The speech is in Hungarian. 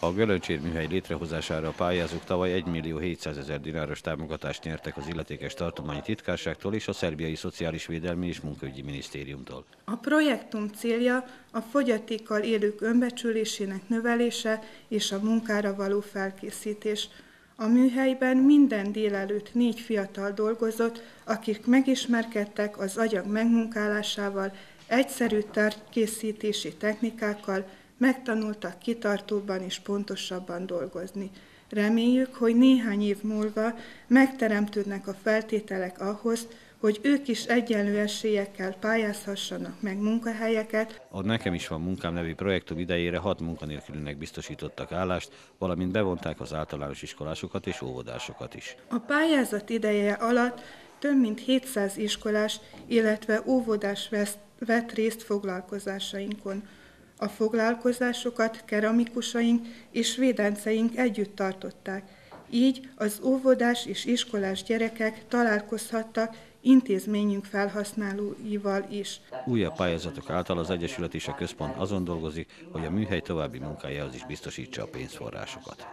A Gölöncsér műhely létrehozására a pályázók tavaly 1 millió 700 ezer dináros támogatást nyertek az illetékes tartományi titkárságtól és a Szerbiai Szociális Védelmi és Munkaügyi Minisztériumtól. A projektum célja a fogyatékkal élők önbecsülésének növelése és a munkára való felkészítés. A műhelyben minden délelőtt négy fiatal dolgozott, akik megismerkedtek az agyag megmunkálásával, egyszerű tárgykészítési technikákkal, megtanultak kitartóban és pontosabban dolgozni. Reméljük, hogy néhány év múlva megteremtődnek a feltételek ahhoz, hogy ők is egyenlő esélyekkel pályázhassanak meg munkahelyeket. A Nekem is van munkám nevű projektum idejére hat munkanélkülűnek biztosítottak állást, valamint bevonták az általános iskolásokat és óvodásokat is. A pályázat ideje alatt több mint 700 iskolás, illetve óvodás vett részt foglalkozásainkon. A foglalkozásokat keramikusaink és védenceink együtt tartották. Így az óvodás és iskolás gyerekek találkozhattak intézményünk felhasználóival is. Újabb pályázatok által az Egyesület és a Központ azon dolgozik, hogy a műhely további munkájához is biztosítsa a pénzforrásokat.